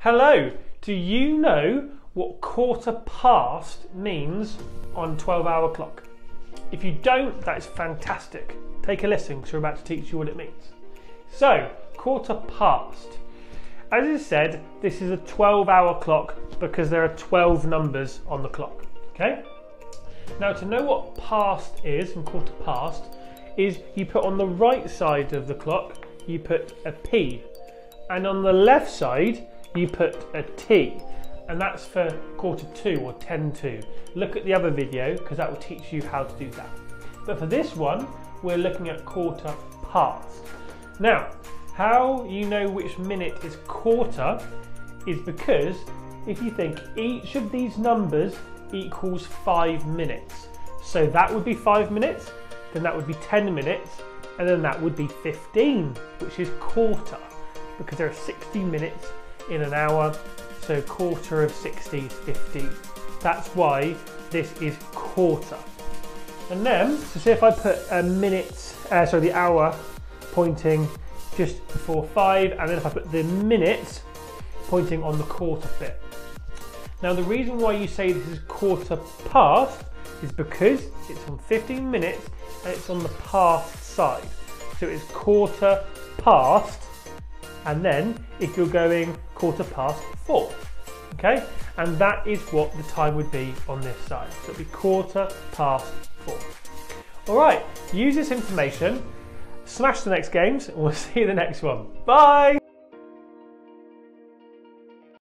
Hello, do you know what quarter past means on 12 hour clock? If you don't, that is fantastic. Take a listen because we're about to teach you what it means. So, quarter past. As I said, this is a 12 hour clock because there are 12 numbers on the clock. Okay? Now, to know what past is and quarter past, is you put on the right side of the clock, you put a P, and on the left side, you put a T, and that's for quarter to or 10 to. Look at the other video because that will teach you how to do that. But for this one, we're looking at quarter past. Now, how you know which minute is quarter is because if you think each of these numbers equals five minutes. So that would be five minutes, then that would be 10 minutes, and then that would be 15, which is quarter, because there are 60 minutes in an hour, so quarter of 60 is 15. That's why this is quarter. And then, to see if I put a minute, uh, sorry, the hour pointing just before five, and then if I put the minute pointing on the quarter bit. Now the reason why you say this is quarter past is because it's on 15 minutes and it's on the past side. So it's quarter past and then if you're going quarter past four, okay? And that is what the time would be on this side. So it'd be quarter past four. All right, use this information, smash the next games, and we'll see you in the next one. Bye!